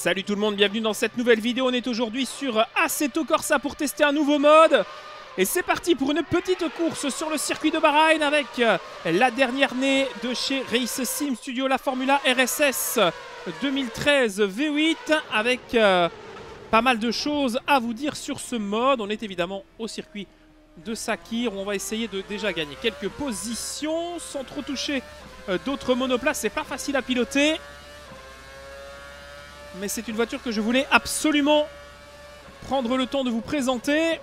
Salut tout le monde, bienvenue dans cette nouvelle vidéo. On est aujourd'hui sur Assetto Corsa pour tester un nouveau mode. Et c'est parti pour une petite course sur le circuit de Bahreïn avec la dernière née de chez Race Sim Studio, la Formula RSS 2013 V8 avec euh, pas mal de choses à vous dire sur ce mode. On est évidemment au circuit de Sakir. On va essayer de déjà gagner quelques positions sans trop toucher euh, d'autres monoplaces. C'est pas facile à piloter mais c'est une voiture que je voulais absolument prendre le temps de vous présenter.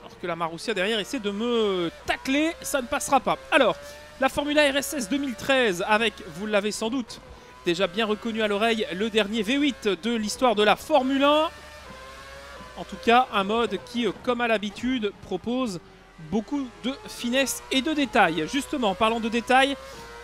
Alors que la Marussia derrière essaie de me tacler, ça ne passera pas. Alors, la Formula RSS 2013 avec, vous l'avez sans doute déjà bien reconnu à l'oreille, le dernier V8 de l'histoire de la Formule 1. En tout cas, un mode qui, comme à l'habitude, propose beaucoup de finesse et de détails. Justement, parlant de détails,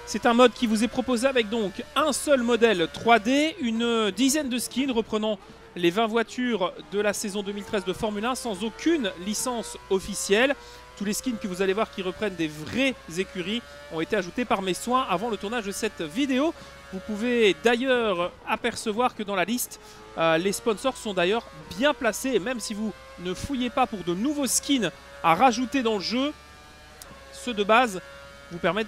c'est un mode qui vous est proposé avec donc un seul modèle 3D, une dizaine de skins reprenant les 20 voitures de la saison 2013 de Formule 1 sans aucune licence officielle. Tous les skins que vous allez voir qui reprennent des vraies écuries ont été ajoutés par mes soins avant le tournage de cette vidéo. Vous pouvez d'ailleurs apercevoir que dans la liste, euh, les sponsors sont d'ailleurs bien placés. Même si vous ne fouillez pas pour de nouveaux skins à rajouter dans le jeu, ceux de base vous permettent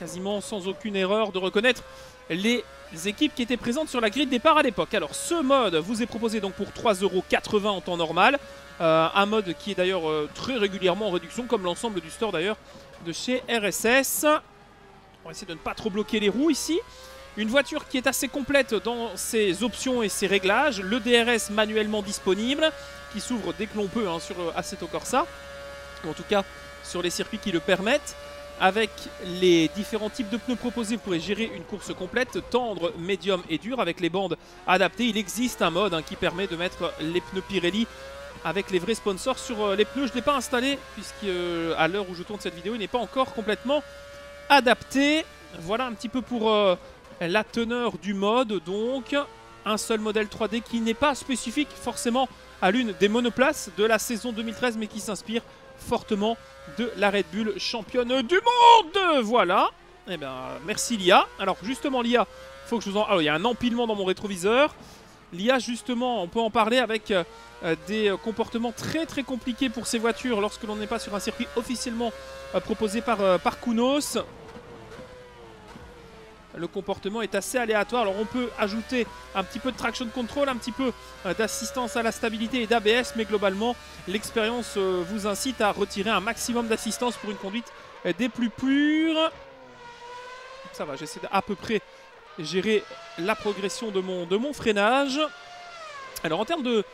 quasiment sans aucune erreur de reconnaître les équipes qui étaient présentes sur la grille de départ à l'époque. Alors ce mode vous est proposé donc pour 3,80€ en temps normal. Euh, un mode qui est d'ailleurs euh, très régulièrement en réduction comme l'ensemble du store d'ailleurs de chez RSS. On va essayer de ne pas trop bloquer les roues ici. Une voiture qui est assez complète dans ses options et ses réglages. Le DRS manuellement disponible qui s'ouvre dès que l'on peut hein, sur euh, Assetto Corsa. En tout cas sur les circuits qui le permettent. Avec les différents types de pneus proposés, vous pourrez gérer une course complète, tendre, médium et dur avec les bandes adaptées. Il existe un mode hein, qui permet de mettre les pneus Pirelli avec les vrais sponsors sur euh, les pneus. Je ne l'ai pas installé puisque euh, à l'heure où je tourne cette vidéo, il n'est pas encore complètement adapté. Voilà un petit peu pour euh, la teneur du mode. Donc un seul modèle 3D qui n'est pas spécifique forcément à l'une des monoplaces de la saison 2013 mais qui s'inspire fortement de la Red Bull championne du monde. Voilà. Eh bien, merci Lia. Alors justement Lia, faut que je vous. Alors il y a un empilement dans mon rétroviseur. L'IA, justement, on peut en parler avec euh, des comportements très très compliqués pour ces voitures lorsque l'on n'est pas sur un circuit officiellement euh, proposé par, euh, par Kunos le comportement est assez aléatoire. Alors on peut ajouter un petit peu de traction control, un petit peu euh, d'assistance à la stabilité et d'ABS, mais globalement l'expérience euh, vous incite à retirer un maximum d'assistance pour une conduite euh, des plus pures. Ça va, j'essaie d'à peu près gérer la progression de mon, de mon freinage. Alors en termes de,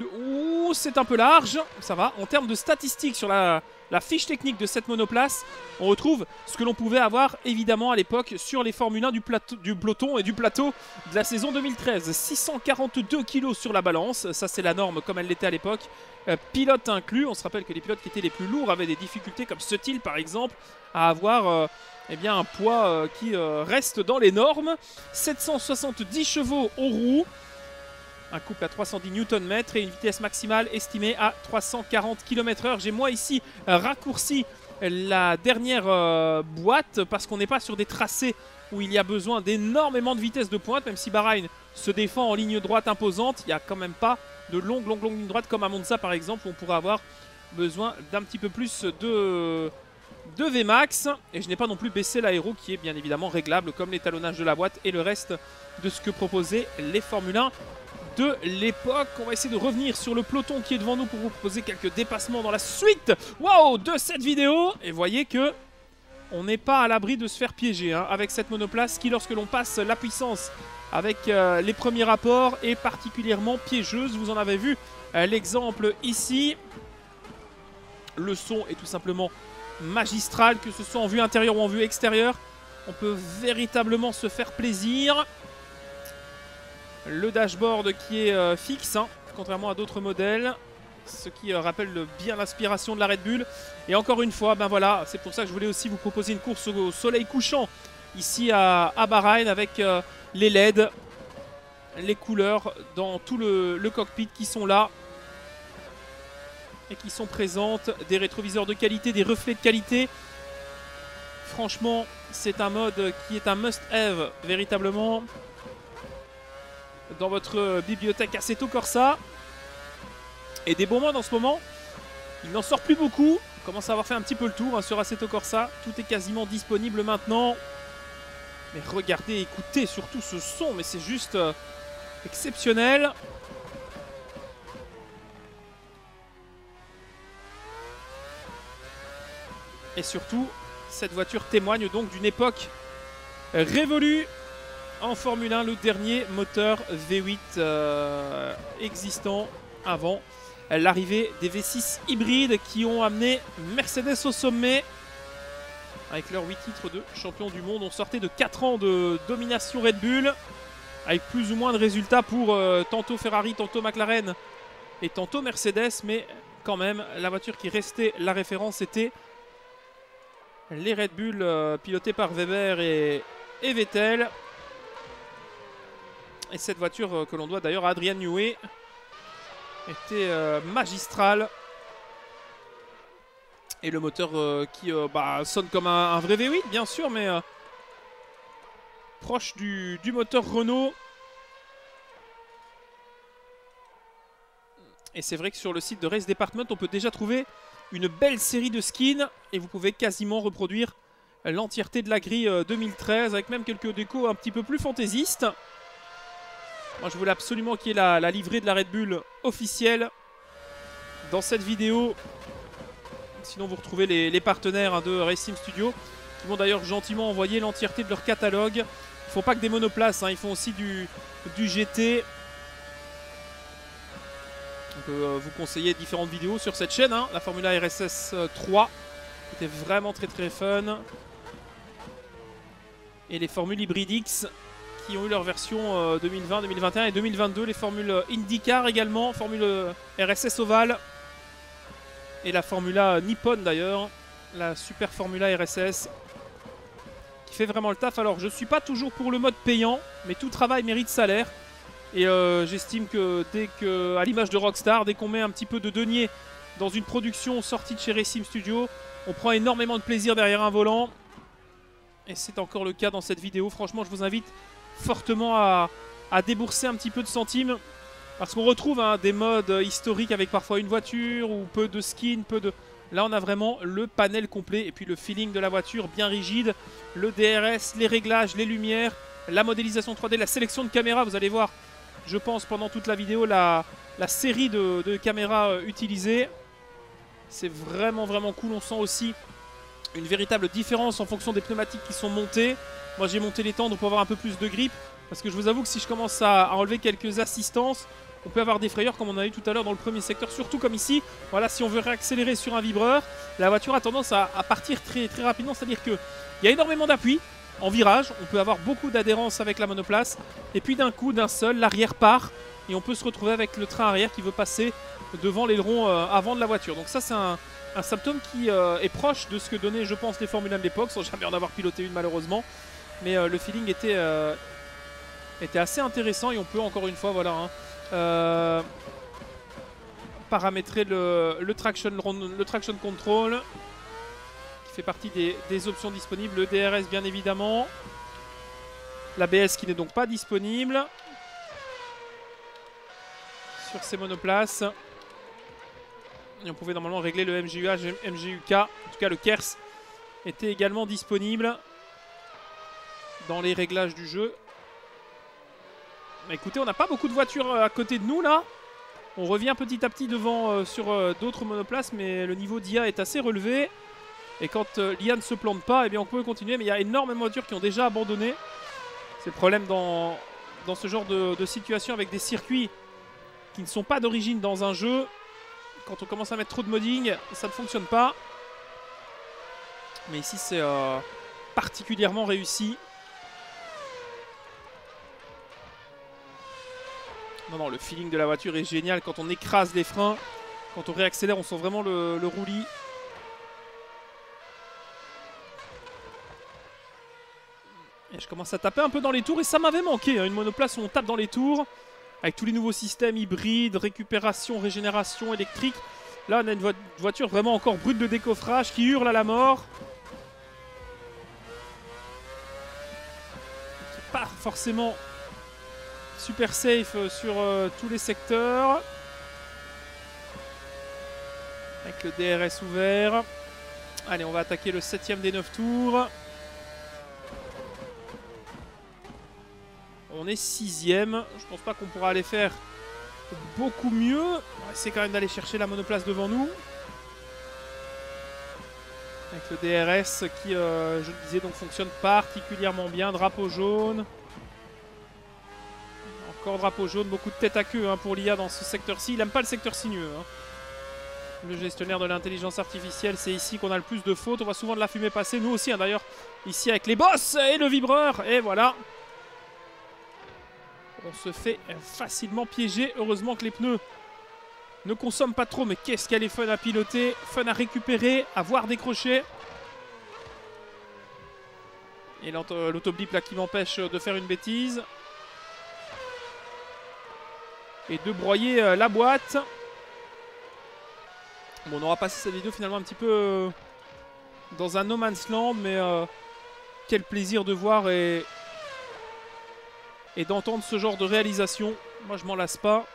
Ouh, c'est un peu large, ça va. En termes de statistiques sur la, fiche technique de cette monoplace, on retrouve ce que l'on pouvait avoir évidemment à l'époque sur les Formule 1 du, plateau, du peloton et du plateau de la saison 2013. 642 kg sur la balance, ça c'est la norme comme elle l'était à l'époque. Euh, pilote inclus, on se rappelle que les pilotes qui étaient les plus lourds avaient des difficultés comme Sutil par exemple à avoir... Euh, eh un poids euh, qui reste dans les normes. 770 chevaux aux roues, un couple à 310 Nm et une vitesse maximale estimée à 340 km/h. J'ai moi ici raccourci la dernière euh, boîte parce qu'on n'est pas sur des tracés où il y a besoin d'énormément de vitesse de pointe, même si Bahreïn se défend en ligne droite imposante, il n'y a quand même pas de longues, longues, longues lignes droites comme à par exemple, où on pourrait avoir besoin d'un petit peu plus de, de VMAX. Et je n'ai pas non plus baissé l'aéro qui est bien évidemment réglable comme l'étalonnage de la boîte et le reste de ce que proposaient les Formule 1 de l'époque. On va essayer de revenir sur le peloton qui est devant nous pour vous proposer quelques dépassements dans la suite de cette vidéo. Et voyez que on n'est pas à l'abri de se faire piéger hein, avec cette monoplace qui, lorsque l'on passe la puissance avec euh, les premiers rapports, est particulièrement piégeuse. Vous en avez vu euh, l'exemple ici. Le son est tout simplement magistral, que ce soit en vue intérieure ou en vue extérieure. On peut véritablement se faire plaisir. Le dashboard qui est euh, fixe, hein, contrairement à d'autres modèles. Ce qui euh, rappelle bien l'inspiration de la Red Bull. Et encore une fois, ben voilà, c'est pour ça que je voulais aussi vous proposer une course au soleil couchant ici à, Bahreïn avec euh, les LED, les couleurs dans tout le, le, cockpit qui sont là et qui sont présentes, des rétroviseurs de qualité, des reflets de qualité. Franchement, c'est un mode qui est un must-have véritablement. Dans votre bibliothèque Assetto Corsa. Et des bons modes en ce moment. Il n'en sort plus beaucoup. On commence à avoir fait un petit peu le tour hein, sur Assetto Corsa. Tout est quasiment disponible maintenant. Mais regardez, écoutez surtout ce son, mais c'est juste euh, exceptionnel. Et surtout, cette voiture témoigne donc d'une époque révolue en Formule 1, le dernier moteur V8 euh, existant avant l'arrivée des V6 hybrides qui ont amené Mercedes au sommet. Avec leurs 8 titres de champion du monde, on sortait de 4 ans de domination Red Bull, avec plus ou moins de résultats pour euh, tantôt Ferrari, tantôt McLaren et tantôt Mercedes, mais quand même, la voiture qui restait la référence était les Red Bull euh, pilotés par Weber et, et, Vettel. Et cette voiture euh, que l'on doit d'ailleurs à Adrian Newey était euh, magistrale. Et le moteur euh, qui bah, sonne comme un, vrai V8, bien sûr, mais proche du, moteur Renault. Et c'est vrai que sur le site de Race Department, on peut déjà trouver une belle série de skins. Et vous pouvez quasiment reproduire l'entièreté de la grille 2013, avec même quelques décos un petit peu plus fantaisistes. Moi, je voulais absolument qu'il y ait la, livrée de la Red Bull officielle dans cette vidéo. Sinon, vous retrouvez les, partenaires hein, de Racing Studio qui vont d'ailleurs gentiment envoyer l'entièreté de leur catalogue. Ils ne font pas que des monoplaces, hein, ils font aussi du, GT. On peut euh, vous conseiller différentes vidéos sur cette chaîne. Hein. la Formula RSS 3 était vraiment très très fun. Et les formules Hybrid X qui ont eu leur version 2020, euh, 2021 et 2022. Les formules IndyCar également, formule euh, RSS Oval et la Formula Nippon d'ailleurs, la Super Formula RSS qui fait vraiment le taf. Alors je suis pas toujours pour le mode payant, mais tout travail mérite salaire. Et euh, j'estime que dès que, à l'image de Rockstar, dès qu'on met un petit peu de denier dans une production sortie de chez Racing Studio, on prend énormément de plaisir derrière un volant. Et c'est encore le cas dans cette vidéo. Franchement, je vous invite fortement à, débourser un petit peu de centimes. Parce qu'on retrouve hein, des modes historiques avec parfois une voiture ou peu de skins, peu de... Là, on a vraiment le panel complet et puis le feeling de la voiture bien rigide, le DRS, les réglages, les lumières, la modélisation 3D, la sélection de caméras. Vous allez voir, je pense, pendant toute la vidéo, la, série de, de caméras euh, utilisées. C'est vraiment, vraiment cool. On sent aussi une véritable différence en fonction des pneumatiques qui sont montées. Moi j'ai monté les tendres pour avoir un peu plus de grip. Parce que je vous avoue que si je commence à, enlever quelques assistances, on peut avoir des frayeurs comme on a eu tout à l'heure dans le premier secteur. Surtout comme ici, voilà, si on veut réaccélérer sur un vibreur, la voiture a tendance à, partir très, très rapidement. C'est-à-dire qu'il y a énormément d'appui en virage. On peut avoir beaucoup d'adhérence avec la monoplace. Et puis d'un coup, d'un seul, l'arrière part. Et on peut se retrouver avec le train arrière qui veut passer devant l'aileron euh, avant de la voiture. Donc ça c'est un, symptôme qui euh, est proche de ce que donnaient je pense les Formule 1 de l'époque, sans jamais en avoir piloté une malheureusement. Mais euh, le feeling était, euh, était assez intéressant et on peut encore une fois voilà, hein, paramétrer le, traction, le traction control qui fait partie des, options disponibles. Le DRS bien évidemment. L'ABS qui n'est donc pas disponible sur ces monoplaces. Et on pouvait normalement régler le MGUH, MGUK. En tout cas, le KERS était également disponible dans les réglages du jeu. écoutez, on n'a pas beaucoup de voitures euh, à côté de nous là. On revient petit à petit devant euh, sur euh, d'autres monoplaces, mais le niveau d'IA est assez relevé. Et quand l'IA ne se plante pas, eh bien on peut continuer. Mais il y a énormément de voitures qui ont déjà abandonné. C'est le problème dans, dans ce genre de, situation avec des circuits qui ne sont pas d'origine dans un jeu. Quand on commence à mettre trop de modding, ça ne fonctionne pas. Mais ici, c'est particulièrement réussi. Non, non, le feeling de la voiture est génial. Quand on écrase les freins, quand on réaccélère, on sent vraiment le, roulis. Et je commence à taper un peu dans les tours et ça m'avait manqué. Hein, une monoplace où on tape dans les tours. Avec tous les nouveaux systèmes hybrides, récupération, régénération électrique. Là, on a une voiture vraiment encore brute de décoffrage qui hurle à la mort. Qui pas forcément super safe sur tous les secteurs. Avec le DRS ouvert. Allez, on va attaquer le 7ème des 9 tours. On est 6ème. Je pense pas qu'on pourra aller faire beaucoup mieux. On va essayer quand même d'aller chercher la monoplace devant nous. Avec le DRS qui, euh, je le disais, donc fonctionne particulièrement bien. Drapeau jaune. Encore drapeau jaune, beaucoup de tête à queue hein, pour l'IA dans ce secteur-ci. Il n'aime pas le secteur sinueux. Hein. Le gestionnaire de l'intelligence artificielle, c'est ici qu'on a le plus de fautes. On voit souvent de la fumée passer. Nous aussi, hein, d'ailleurs, ici avec les boss et le vibreur. Et voilà. On se fait facilement piéger. Heureusement que les pneus ne consomment pas trop. Mais qu'est-ce qu'elle est fun à piloter, fun à récupérer, à voir décrocher. Et l'autoblip là qui m'empêche de faire une bêtise. Et de broyer euh, la boîte. Bon, on aura passé cette vidéo finalement un petit peu euh, dans un no man's land, mais euh, quel plaisir de voir et, et d'entendre ce genre de réalisation. Moi, je m'en lasse pas.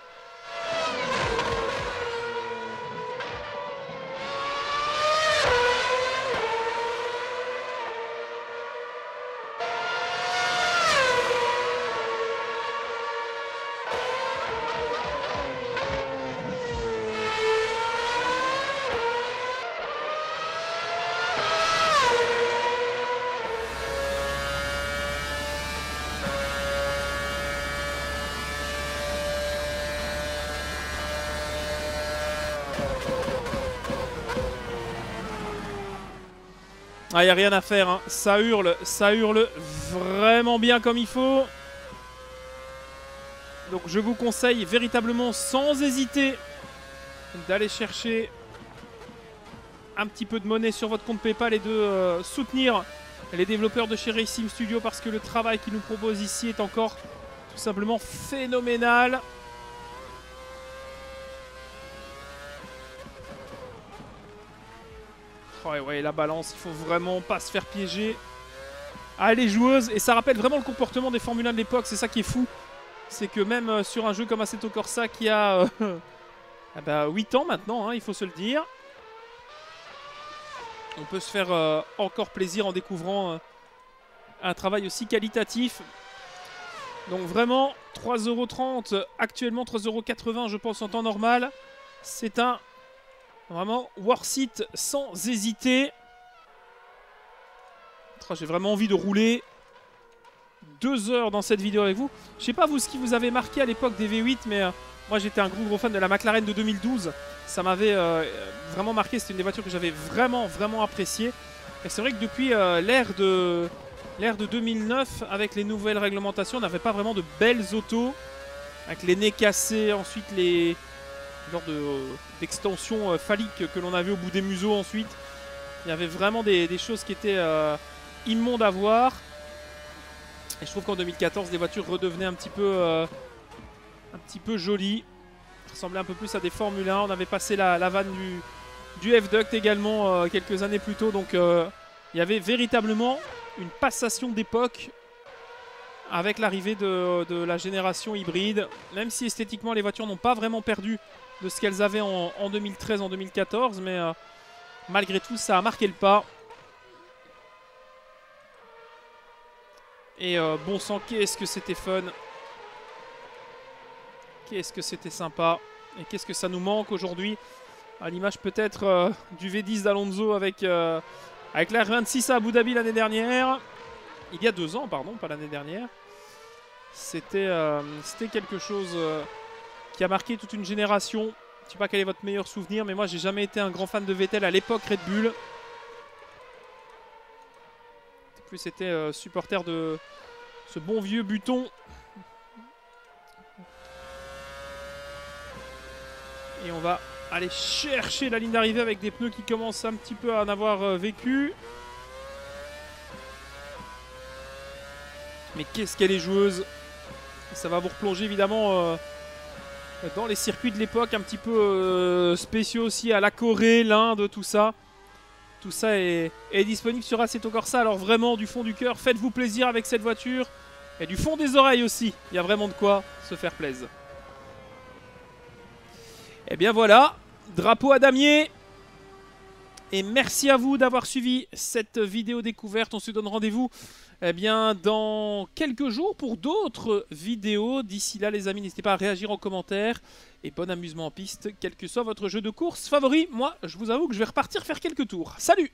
Ah, y a rien à faire, hein. ça hurle, ça hurle vraiment bien comme il faut. Donc je vous conseille véritablement sans hésiter d'aller chercher un petit peu de monnaie sur votre compte Paypal et de euh, soutenir les développeurs de chez Racing Studio parce que le travail qu'ils nous proposent ici est encore tout simplement phénoménal. Ouais, ouais, la balance, il faut vraiment pas se faire piéger. Ah, les joueuses, et ça rappelle vraiment le comportement des Formule 1 de l'époque, c'est ça qui est fou. C'est que même euh, sur un jeu comme Assetto Corsa qui a 8 euh, ah bah, ans maintenant, hein, il faut se le dire, on peut se faire euh, encore plaisir en découvrant un travail aussi qualitatif. Donc vraiment, 3,30€ actuellement, 3,80€ je pense en temps normal. C'est un Vraiment, Warsit sans hésiter. J'ai vraiment envie de rouler deux heures dans cette vidéo avec vous. Je sais pas vous ce qui vous avait marqué à l'époque des V8, mais euh, moi j'étais un gros gros fan de la McLaren de 2012. Ça m'avait euh, vraiment marqué, c'était une des voitures que j'avais vraiment vraiment appréciée. Et c'est vrai que depuis euh, l'ère de l'ère de 2009, avec les nouvelles réglementations, on n'avait pas vraiment de belles autos. Avec les nez cassés, ensuite les, genre d'extension euh, phallique que l'on avait au bout des museaux ensuite. Il y avait vraiment des, choses qui étaient euh, immondes à voir. Et je trouve qu'en 2014, les voitures redevenaient un petit peu, euh, jolies. Ressemblaient un peu plus à des Formule 1. On avait passé la, vanne du, du F-Duct également quelques années plus tôt. Donc il y avait véritablement une passation d'époque avec l'arrivée de, la génération hybride. Même si esthétiquement les voitures n'ont pas vraiment perdu de ce qu'elles avaient en, 2013, en 2014. Mais euh, malgré tout, ça a marqué le pas. Et euh, bon sang, qu'est-ce que c'était fun. Qu'est-ce que c'était sympa. Et qu'est-ce que ça nous manque aujourd'hui. À l'image peut-être euh, du V10 d'Alonso avec, avec la R26 à Abu Dhabi l'année dernière. Il y a deux ans, pardon, pas l'année dernière. C'était quelque chose qui a marqué toute une génération. Je sais pas quel est votre meilleur souvenir, mais moi j'ai jamais été un grand fan de Vettel à l'époque Red Bull. En plus c'était euh, supporter de ce bon vieux buton. Et on va aller chercher la ligne d'arrivée avec des pneus qui commencent un petit peu à en avoir euh, vécu. Mais qu'est-ce qu'elle est joueuse Ça va vous replonger évidemment euh, dans les circuits de l'époque, un petit peu euh, spéciaux aussi à la Corée, l'Inde, tout ça. Tout ça est, disponible sur Assetto Corsa. Alors vraiment, du fond du cœur, faites-vous plaisir avec cette voiture. Et du fond des oreilles aussi. Il y a vraiment de quoi se faire plaisir. Et bien voilà, drapeau à damier. Et merci à vous d'avoir suivi cette vidéo découverte. On se donne rendez-vous eh bien, dans quelques jours pour d'autres vidéos. D'ici là, les amis, n'hésitez pas à réagir en commentaire. Et bon amusement en piste, quel que soit votre jeu de course favori. Moi, je vous avoue que je vais repartir faire quelques tours. Salut